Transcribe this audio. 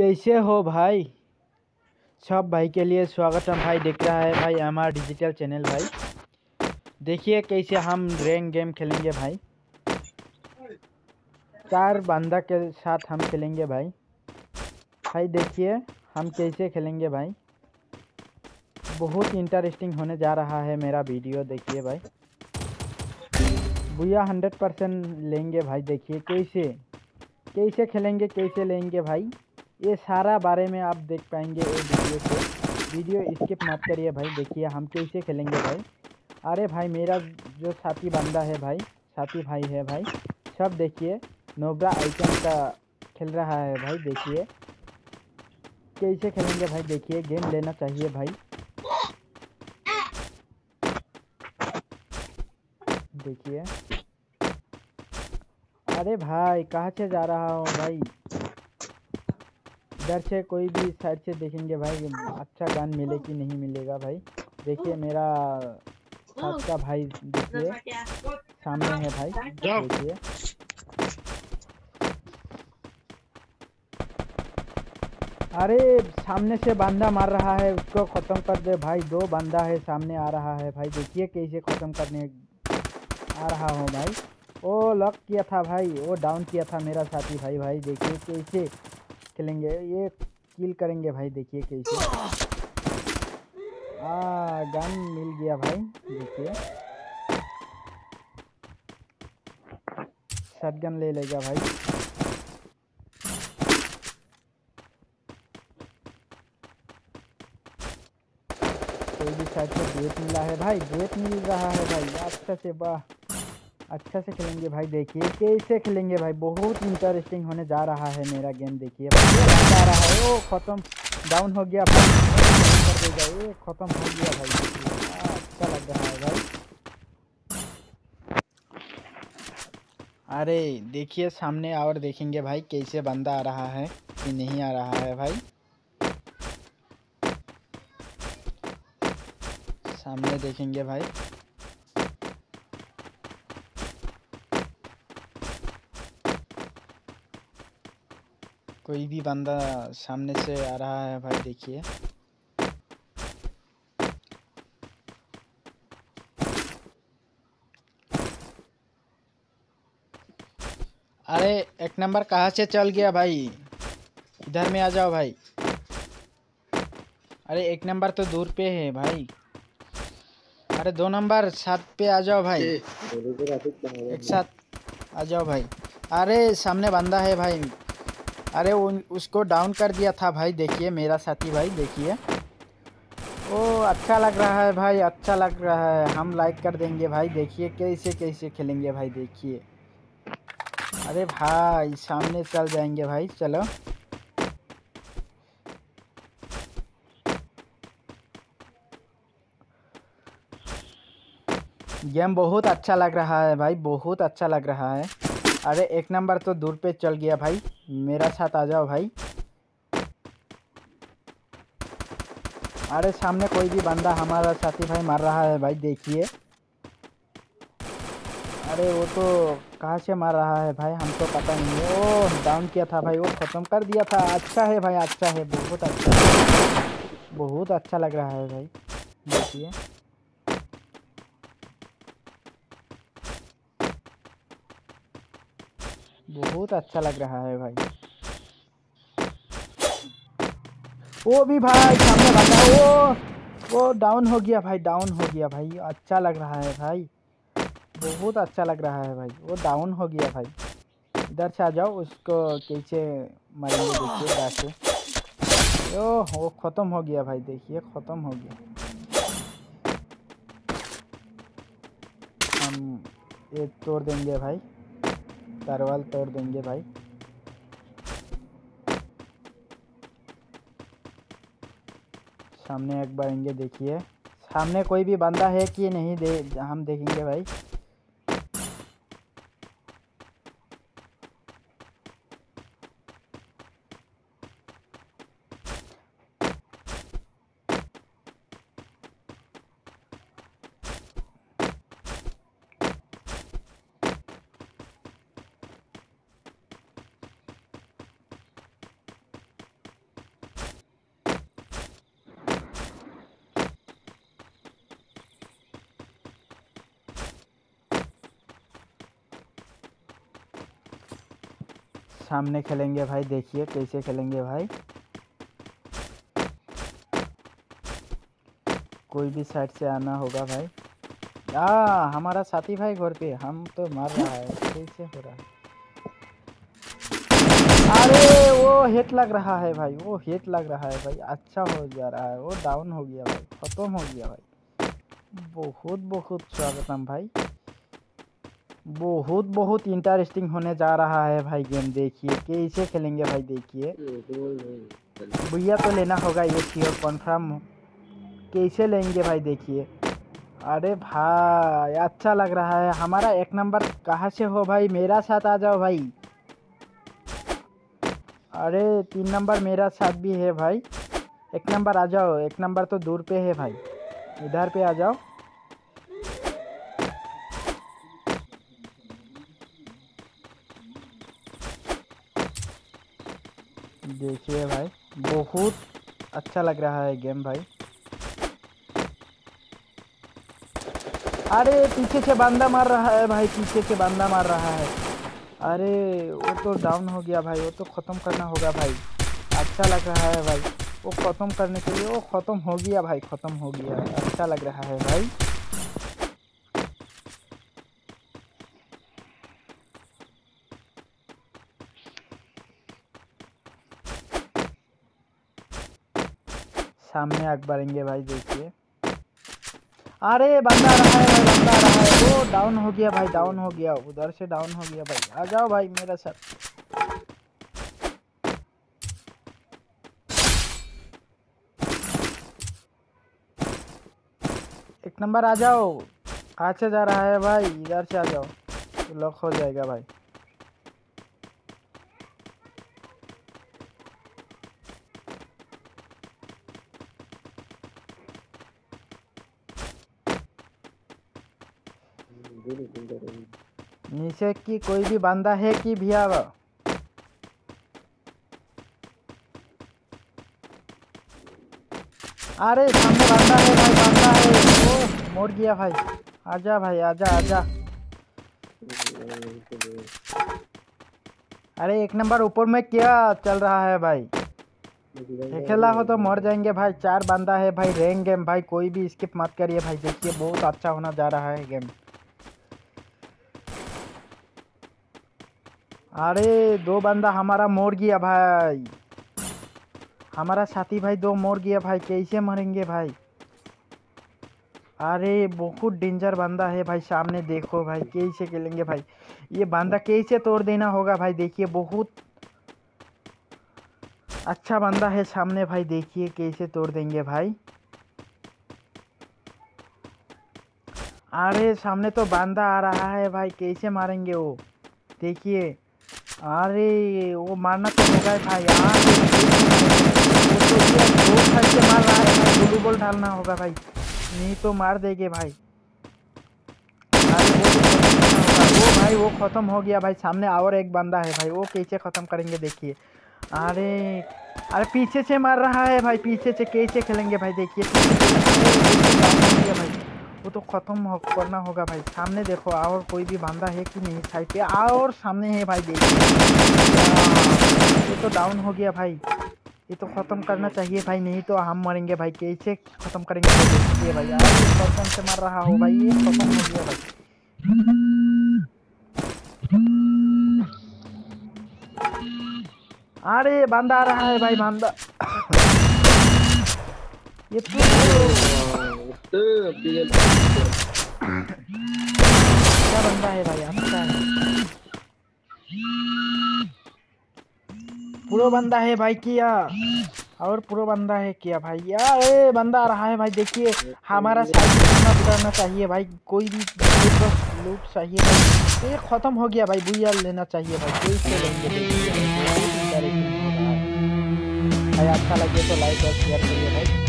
कैसे हो भाई? सब भाई के लिए स्वागतम भाई, देख रहा है भाई हमारा डिजिटल चैनल भाई। देखिए कैसे हम रैंक गेम खेलेंगे भाई। चार बंदा के साथ हम खेलेंगे भाई। भाई देखिए हम कैसे खेलेंगे भाई। बहुत इंटरेस्टिंग होने जा रहा है मेरा वीडियो देखिए भाई। भैया हंड्रेड परसेंट लेंगे भाई, देखिए कैसे। कैसे खेलेंगे, कैसे लेंगे भाई? ये सारा बारे में आप देख पाएँगे ये वीडियो से वीडियो स्किप मत करिए भाई, देखिए हम कैसे खेलेंगे भाई। अरे भाई, मेरा जो साथी बंदा है भाई, साथी भाई है भाई, सब देखिए, नोबरा आइकन का खेल रहा है भाई, देखिए। कैसे खेलेंगे भाई, देखिए, गेम लेना चाहिए भाई। देखिए। अरे भाई, कहाँ से जा रहा हूँ भाई? इधर से कोई भी साइड से देखेंगे भाई अच्छा गन मिले कि नहीं मिलेगा भाई। देखिए मेरा साथ का भाई देखिए सामने है भाई देखिए। अरे सामने से बंदा मार रहा है उसको ख़त्म कर दे भाई। दो बंदा है सामने आ रहा है भाई। देखिए कैसे ख़त्म करने आ रहा हूँ भाई। ओ लॉक किया था भाई। वो डाउन किया था मेरा साथी भाई। भाई देखिए कैसे खेलेंगे ये किल करेंगे भाई, देखिए कैसे। आ गन मिल गया भाई, देखिए। शटगन ले लेगा भाई। कोई भी साइड से गेट मिला है भाई गेट मिल रहा है भाई। अच्छा से वाह। अच्छा से खेलेंगे भाई, देखिए कैसे खेलेंगे भाई, बहुत इंटरेस्टिंग होने जा रहा है मेरा गेम देखिए। जा रहा है, ओ, खत्म। डाउन हो गया खत्म हो गया भाई। अच्छा लग रहा है भाई। अरे, देखिए, सामने और देखेंगे भाई, कैसे बंदा आ रहा है कि नहीं आ रहा है भाई। सामने देखेंगे भाई। कोई भी बंदा सामने से आ रहा है भाई देखिए। अरे एक नंबर कहाँ से चल गया भाई? इधर में आ जाओ भाई। अरे एक नंबर तो दूर पे है भाई। अरे दो नंबर सात पे आ जाओ भाई। एक साथ आ जाओ भाई। अरे सामने बंदा है भाई। अरे उन, उसको डाउन कर दिया था भाई, देखिए मेरा साथी भाई, देखिए। ओ अच्छा लग रहा है भाई अच्छा लग रहा है। हम लाइक कर देंगे भाई, देखिए कैसे कैसे खेलेंगे भाई, देखिए। अरे भाई, सामने चल जाएँगे भाई, चलो। गेम बहुत अच्छा लग रहा है भाई, बहुत अच्छा लग रहा है। अरे, एक नंबर तो दूर पे चल गया भाई। मेरा साथ आ जाओ भाई। अरे, सामने कोई भी बंदा हमारा साथी भाई मार रहा है भाई, देखिए। अरे, वो तो कहाँ से मार रहा है भाई हमको तो पता नहीं। है ओ डाउन किया था भाई, वो ख़त्म कर दिया था। अच्छा है भाई अच्छा है, बहुत अच्छा। है बहुत अच्छा लग रहा है भाई। देखिए। बहुत अच्छा लग रहा है भाई। वो भी भाई, सामने बंदा वो वो डाउन हो गया भाई डाउन हो गया भाई। अच्छा लग रहा है भाई। बहुत अच्छा लग रहा है भाई। वो डाउन हो गया भाई। इधर से आ जाओ, उसको कैसे मारेंगे, देखिए, जाके। ओ, वो ख़त्म हो गया भाई, देखिए, ख़त्म हो गया। हम ये तोड़ देंगे भाई। तरवाल तोड़ देंगे भाई। सामने एक बार आएँगे, देखिए। सामने कोई भी बंदा है कि नहीं, दे, हम देखेंगे भाई। सामने खेलेंगे भाई, देखिए कैसे खेलेंगे भाई। कोई भी साइड से आना होगा भाई। आ, हमारा साथी भाई घर पे, हम तो मार रहा है, कैसे हो रहा है? अरे, वो हेट लग रहा है भाई, वो हेट लग रहा है भाई अच्छा हो जा रहा है, वो डाउन हो गया भाई, खत्म हो गया भाई। बहुत बहुत स्वागतम भाई। बहुत बहुत इंटरेस्टिंग होने जा रहा है भाई गेम देखिए। कैसे खेलेंगे भाई, देखिए। भैया तो लेना होगा, ये श्योर कन्फर्म कैसे लेंगे भाई, देखिए। अरे भाई अच्छा लग रहा है। हमारा एक नंबर कहाँ से हो भाई? मेरा साथ आ जाओ भाई। अरे, तीन नंबर मेरा साथ भी है भाई। एक नंबर आ जाओ, एक नंबर तो दूर पे है भाई। इधर पे आ जाओ। देखिए भाई, बहुत अच्छा लग रहा है गेम भाई। अरे, पीछे से बंदा मार रहा है भाई, पीछे से बंदा मार रहा है। अरे, वो तो डाउन हो गया भाई, वो तो ख़त्म करना होगा भाई। अच्छा लग रहा है भाई, वो ख़त्म करने के लिए, वो ख़त्म हो गया भाई, ख़त्म हो गया। अच्छा लग रहा है भाई। सामने आग बढ़ेंगे भाई, देखिए। अरे, बंदा रहा है भाई, बंदा रहा है। वो डाउन हो गया भाई डाउन हो गया। उधर से डाउन हो गया भाई। आ जाओ भाई, मेरा साथ एक नंबर, आ जाओ। कहाँ से जा रहा है भाई? इधर से आ जाओ। तो लॉक हो जाएगा भाई। नीचे की कोई भी बंदा है कि भैया अरे, सामने बंदा है भाई, बंदा है। ओ, मोड़ गया भाई। आजा भाई, आजा आजा। अरे, एक नंबर ऊपर में क्या चल रहा है भाई? खेला हो तो मर जाएँगे भाई। चार बंदा है भाई, रैंक गेम। भाई, कोई भी स्किप मत करिए भाई। देखिए, बहुत अच्छा होना जा रहा है गेम। अरे, दो बंदा हमारा मोर गया भाई। हमारा साथी भाई दो मोर गया भाई, कैसे मरेंगे भाई? अरे, बहुत डेंजर बंदा है भाई, सामने देखो भाई, कैसे खेलेंगे भाई? ये बंदा कैसे तोड़ देना होगा भाई, देखिए, बहुत अच्छा बंदा है सामने भाई, देखिए, कैसे तोड़ देंगे भाई। अरे, सामने तो बंदा आ रहा है भाई, कैसे मारेंगे वो? देखिए। अरे, वो मारना तो होगा यहाँ वो तो दो से मार रहा है भाई ब्लू बॉल डालना होगा भाई। नहीं तो मार देंगे भाई। वो तो वो भाई, वो ख़त्म हो गया भाई। सामने और एक बंदा है भाई, वो कैसे ख़त्म करेंगे देखिए। अरे अरे, पीछे से मार रहा है भाई, पीछे से कैसे खेलेंगे भाई, देखिए। वो तो ख़त्म हो, करना होगा भाई। सामने देखो और कोई भी बंदा है कि नहीं साइड पे और सामने है भाई देखिए ये तो डाउन हो गया भाई। ये तो ख़त्म करना चाहिए भाई नहीं तो हम मरेंगे भाई। कैसे ख़त्म करेंगे? देखिए भाई यार से मार रहा हो भाई ये ख़त्म हो गया भाई। अरे बंदा आ रहा है भाई बंदा। ये तो क्या बंदा है भाई है प्रो बंदा है भाई किया। और प्रो बंदा है किया भाई। यार ए, बंदा आ रहा है भाई, देखिए, हमारा साइड उतरना चाहिए भाई। कोई भी लूट चाहिए ये खत्म हो गया भाई बुया लेना चाहिए भाई। कोई से लेंगे भाई अच्छा लगे तो लाइक और शेयर करिए भाई।